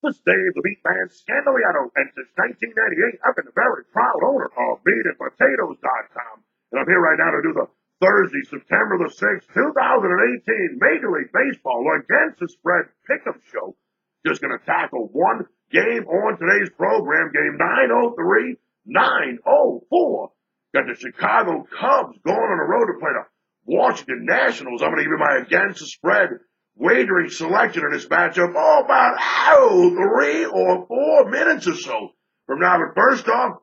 This is Dave the Meat Man Scandaliato, and since 1998, I've been a very proud owner of MeatandPotatoes.com. And I'm here right now to do the Thursday, September the 6th, 2018 Major League Baseball against the spread pickup show. Just going to tackle one game on today's program, game 903, 904. Got the Chicago Cubs going on the road to play the Washington Nationals. I'm going to give you my against the spread wagering selection in this matchup oh, about oh, three or four minutes or so from now. But first off,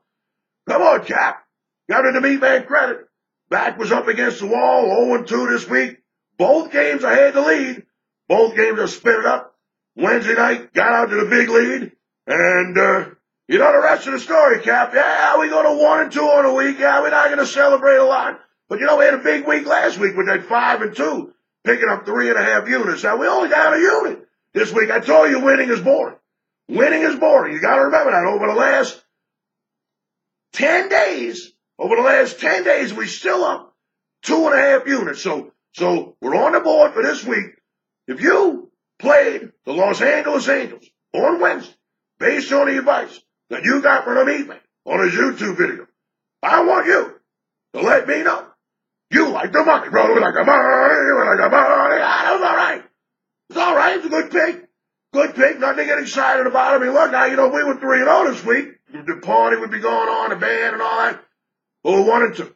come on, Cap. Got to the meat man credit. Back was up against the wall, 0-2 this week. Both games I had the lead. Both games are split up. Wednesday night, got out to the big lead. And, uh, you know the rest of the story, Cap. Yeah, we go to one and two on a week. Yeah, we're not going to celebrate a lot. But you know, we had a big week last week with that five and two picking up three and a half units. Now we only got a unit this week. I told you winning is boring. Winning is boring. You got to remember that over the last 10 days, over the last 10 days, we still up two and a half units. So, so we're on the board for this week. If you played the Los Angeles Angels on Wednesday, based on the advice that you got from meat man on his YouTube video, I want you to let me know you like the money, bro. We like the money. We like the money. Ah, was all right. It's all right. It's a good pick. Good pick. Nothing to get excited about. I mean, look, now, you know, we were 3 0 this week. The party would be going on, the band and all that. But we're 1 and 2.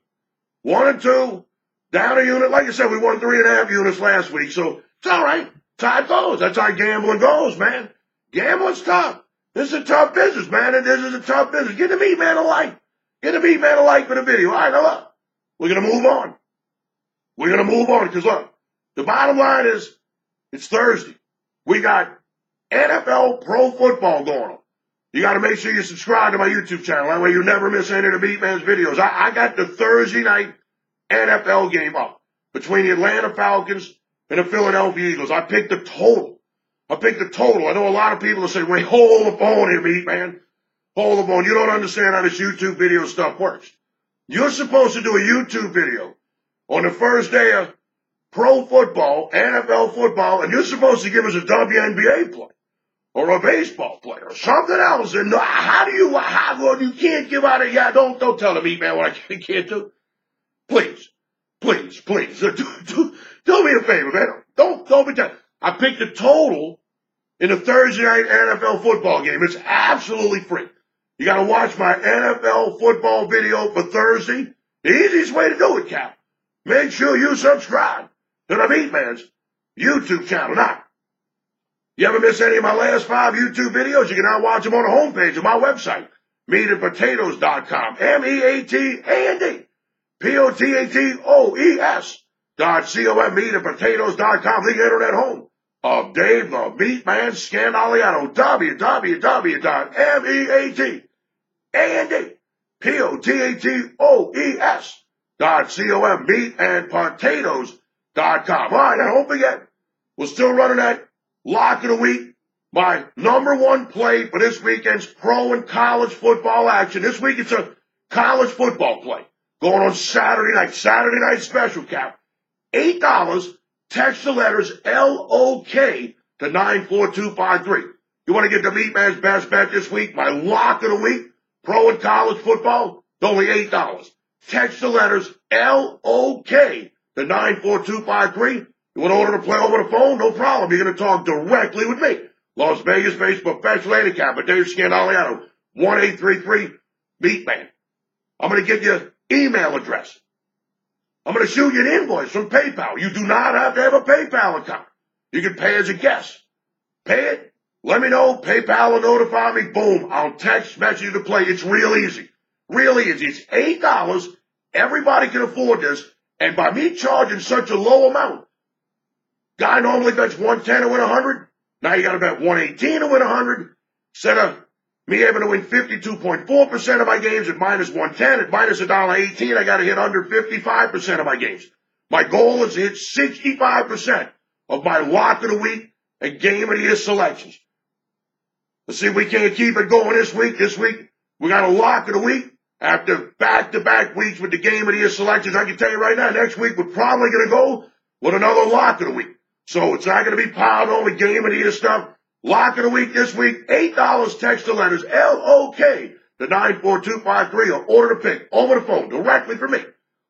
1 and 2. Down a unit. Like I said, we won three and a half units last week. So it's all right. That's how goes. That's how gambling goes, man. Gambling's tough. This is a tough business, man. And this is a tough business. Get the meat man a like. Get the meat man a like for the video. All right, now look. We're going to move on. We're going to move on because look, the bottom line is it's Thursday. We got NFL pro football going on. You got to make sure you subscribe to my YouTube channel. That way you never miss any of the Meat Man's videos. I, I got the Thursday night NFL game up between the Atlanta Falcons and the Philadelphia Eagles. I picked the total. I picked the total. I know a lot of people will say, wait, hold the phone here, Meat Man. Hold the phone. You don't understand how this YouTube video stuff works. You're supposed to do a YouTube video on the first day of pro football, NFL football, and you're supposed to give us a WNBA play or a baseball play or something else. And uh, how do you, how, well, you can't give out a, yeah, don't, don't tell me, man, what I can't do. Please, please, please, do, do, do me a favor, man. Don't, don't be telling. I picked the total in the Thursday night NFL football game. It's absolutely free. You got to watch my NFL football video for Thursday. The easiest way to do it, Cap make sure you subscribe to the Meat Man's YouTube channel. Now, you ever miss any of my last five YouTube videos? You can now watch them on the homepage of my website, meatandpotatoes.com. M-E-A-T-A-N-D. P-O-T-A-T-O-E-S dot C-O-M, meatandpotatoes.com, the internet home of Dave the Meat Man Scandaliato. www.meat-a-n-d. P-O-T-A-T-O-E-S dot com meat and potatoes dot com. All right, now don't forget, we're still running that lock of the week. My number one play for this weekend's pro and college football action. This week it's a college football play going on Saturday night. Saturday night special cap. Eight dollars. Text the letters L O K to nine four two five three. You want to get the meat man's best bet this week? My lock of the week, pro and college football, it's only eight dollars. Text the letters L-O-K to 94253. You want to order to play over the phone? No problem. You're going to talk directly with me. Las Vegas-based professional handicapper Dave Scandaliato, 1833 Meat Man. I'm going to give you email address. I'm going to shoot you an invoice from PayPal. You do not have to have a PayPal account. You can pay as a guest. Pay it. Let me know. PayPal will notify me. Boom. I'll text message you to play. It's real easy. Really is. It's eight dollars. Everybody can afford this. And by me charging such a low amount, guy normally bets 110 to win 100. Now you got to bet 118 to win 100. Instead of me able to win 52.4% of my games at minus 110, at minus $1.18, I got to hit under 55% of my games. My goal is to hit 65% of my lock of the week and game of the year selections. Let's see if we can't keep it going this week. This week, we got a lock of the week. After back-to-back weeks with the game of the year selections, I can tell you right now, next week we're probably going to go with another lock of the week. So it's not going to be piled on with game of the year stuff. Lock of the week this week, $8 text to letters, L-O-K, to 94253 or order the pick over the phone directly from me.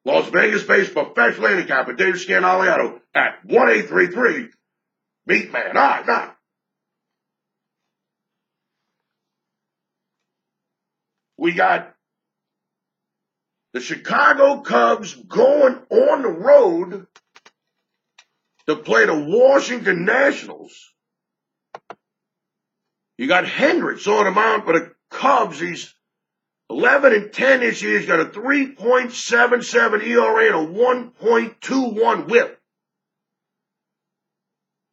Las Vegas-based professional handicapper Dave Scandaliato at 1833 Meat Man. All right, now. We got the Chicago Cubs going on the road to play the Washington Nationals. You got Hendricks on the mound for the Cubs. He's 11 and 10 this year. He's got a 3.77 ERA and a 1.21 whip.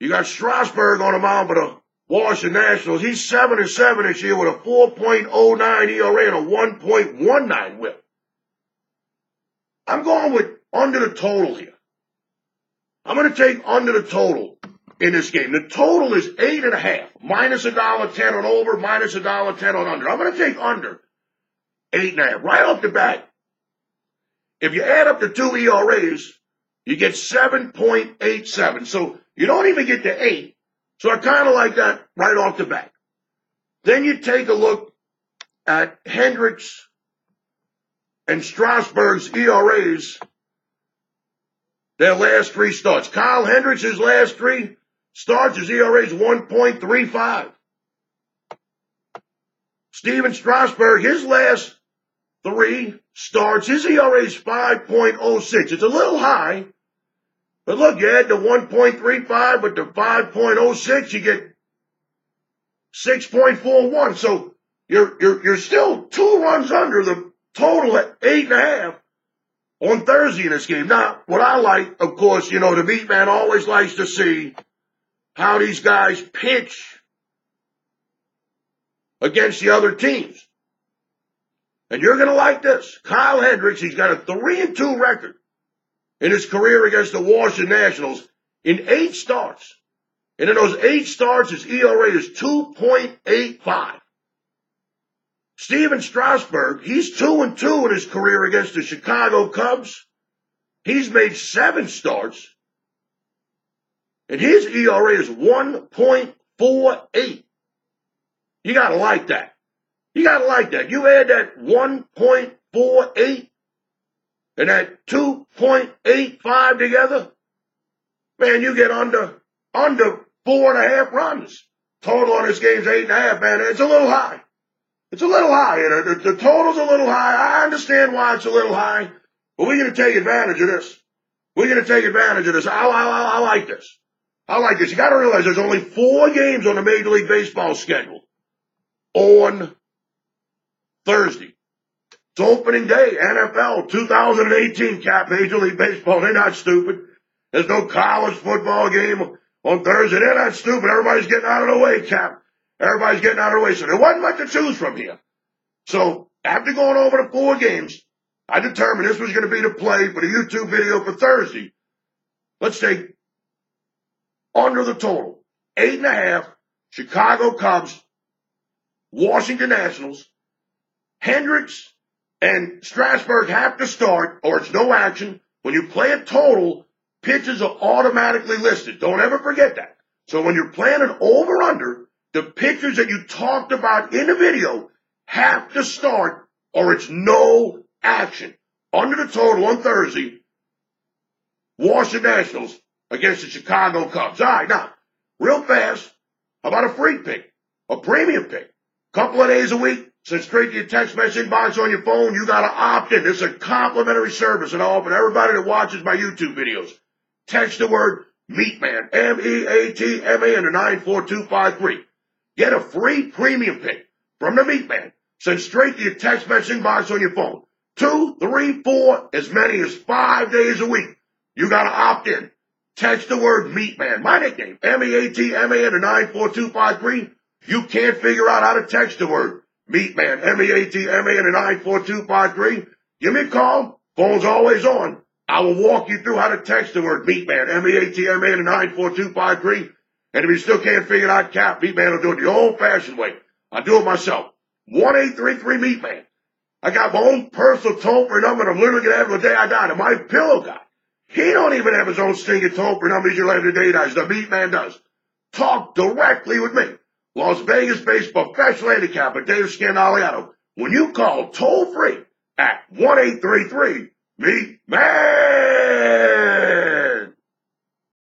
You got Strasburg on the mound for the Washington Nationals. He's 7 and 7 this year with a 4.09 ERA and a 1.19 whip. I'm going with under the total here. I'm going to take under the total in this game. The total is eight and a half, minus a dollar ten on over, minus a dollar ten on under. I'm going to take under eight and a half right off the bat. If you add up the two ERAs, you get 7.87. So you don't even get to eight. So I kind of like that right off the bat. Then you take a look at Hendricks and Strasburg's ERAs, their last three starts. Kyle Hendricks' last three starts, his ERA is 1.35. Stephen Strasburg, his last three starts, his ERA is 5.06. It's a little high, but look, you add the 1.35 with the 5.06, you get 6.41. So you're, you're, you're still two runs under the total at eight and a half on Thursday in this game. Now, what I like, of course, you know, the meat man always likes to see how these guys pitch against the other teams. And you're going to like this. Kyle Hendricks, he's got a three and two record in his career against the Washington Nationals in eight starts. And in those eight starts, his ERA is 2.85. Stephen Strasburg, he's two and two in his career against the Chicago Cubs. He's made seven starts. And his ERA is 1.48. You gotta like that. You gotta like that. You add that 1.48 and that 2.85 together, man, you get under, under four and a half runs. Total on this game's eight and a half, man. It's a little high. It's a little high. The, the, the total's a little high. I understand why it's a little high, but we're going to take advantage of this. We're going to take advantage of this. I, I, I, I like this. I like this. You got to realize there's only four games on the Major League Baseball schedule on Thursday. It's opening day, NFL 2018 cap, Major League Baseball. They're not stupid. There's no college football game on Thursday. They're not stupid. Everybody's getting out of the way, cap. Everybody's getting out of the way. So there wasn't much to choose from here. So after going over the four games, I determined this was going to be the play for the YouTube video for Thursday. Let's take under the total. Eight and a half, Chicago Cubs, Washington Nationals, Hendricks and Strasburg have to start or it's no action. When you play a total, pitches are automatically listed. Don't ever forget that. So when you're playing an over under, the pictures that you talked about in the video have to start or it's no action. Under the total on Thursday, Washington Nationals against the Chicago Cubs. All right, now, real fast, how about a free pick, a premium pick? Couple of days a week, send straight to your text message box on your phone. You got to opt in. It's a complimentary service, and I offer everybody that watches my YouTube videos. Text the word Meatman, M-E-A-T-M-A-N to 94253. Get a free premium pick from the meat man. Send straight to your text messaging box on your phone. Two, three, four, as many as five days a week. You got to opt in. Text the word meat man. my nickname, M-E-A-T-M-A-N to 94253. You can't figure out how to text the word Meatman, M-E-A-T-M-A-N to 94253. Give me a call. Phone's always on. I will walk you through how to text the word Meatman, M-E-A-T-M-A-N to 94253. And if you still can't figure it out, Cap, Meatman will do it the old fashioned way. I do it myself. 1833 Meatman. I got my own personal toll free number and I'm literally going to have the day I die. And my pillow guy he don't even have his own singing tone for numbers you'll have today does. The meat man does. Talk directly with me. Las Vegas-based professional handicapper Dave Scandaliato. When you call toll free at 1-833 meat man.